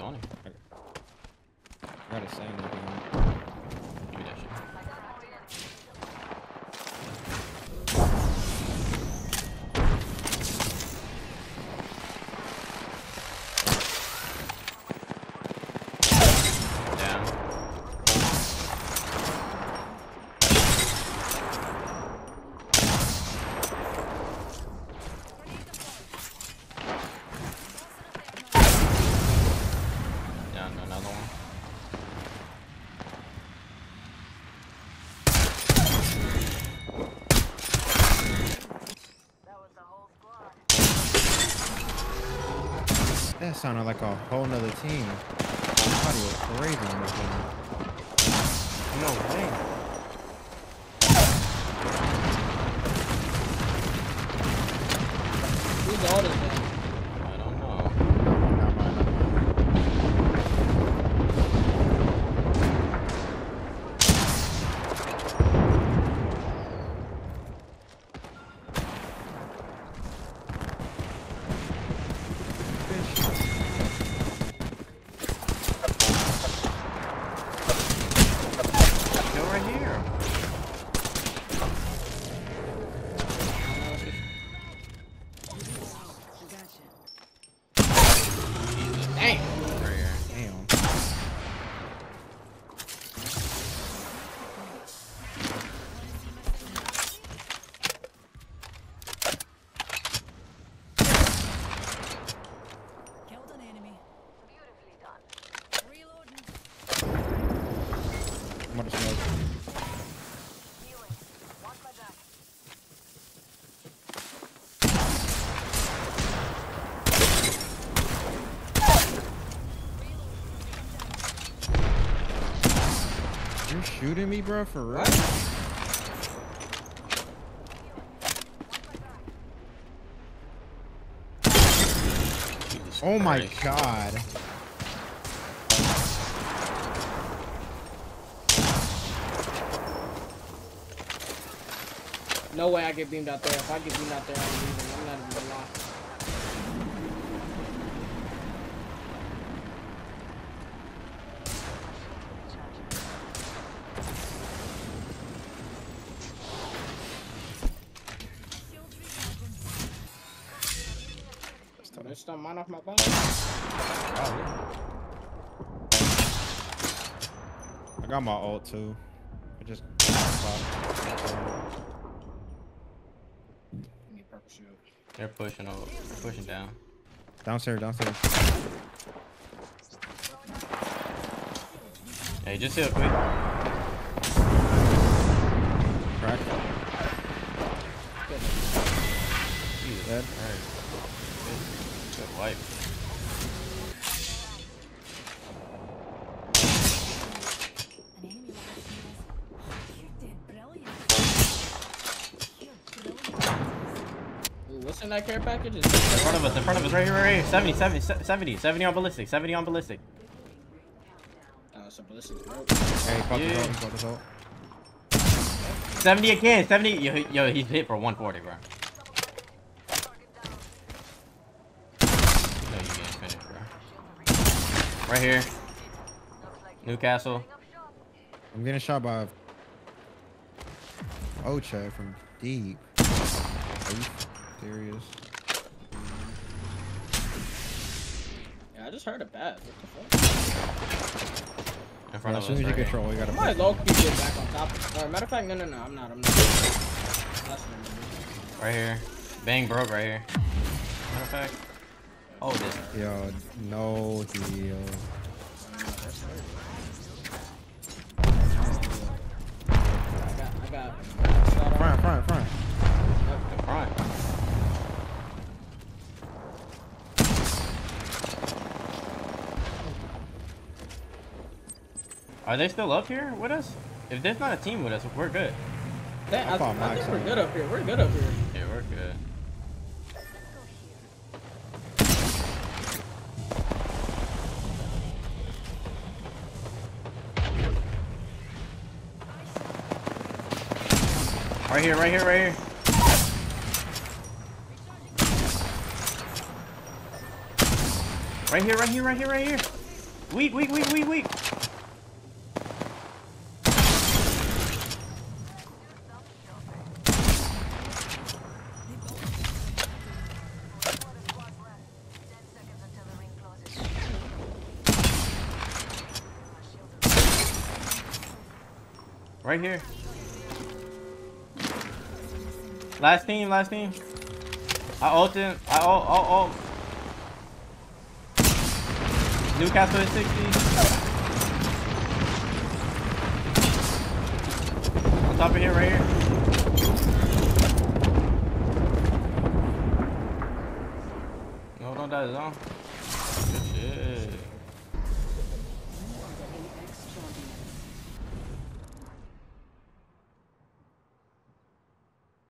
Line on it. I gotta say anything. That sounded like a whole nother team. Somebody was crazy this game. No way. Shooting me, bro, for real? Jesus Oh my god. No way I get beamed out there. If I get beamed out there, I'm leaving. I'm not even gonna lie. There's some mine off my phone. I got my ult too. I just. Give me a purple shield. They're pushing over, pushing down. Downstairs, downstairs. Hey, just heal quick. What's in that care package? Is In front of us, in front of us, right here, right here. 70, 70, 70, 70 on ballistic, 70 on ballistic. Oh, it's a ballistic smoke. Hey, fuck Yeah. this ult, fuck ult. 70 again, 70. Yo, yo, he's hit for 140, bro. No, you getting finished, bro. Right here, Newcastle. I'm getting shot by Ocha from deep. Are you serious? Yeah, I just heard a bat. What the fuck? In front as of soon us, as you right here. control, you gotta I might low key get back on top of it. Matter of fact, no, no, no, I'm not. I'm not. That's what I'm doing. Right here. Bang broke right here. Matter of fact. Oh, this. Yo, no heal. I got, I got. Front, front, front. Front. Are they still up here with us? If there's not a team with us, we're good. That, I, I thought I think we're good up here. We're good up here. Yeah, we're good. Right here, right here, right here. Right here, right here, right here, right here. Weak, weak, weak, weak, weak. Right here. Last team, last team. I ulted. I ult, ult, ult. Newcastle at 60. On top of here, right here. No, don't die, zone.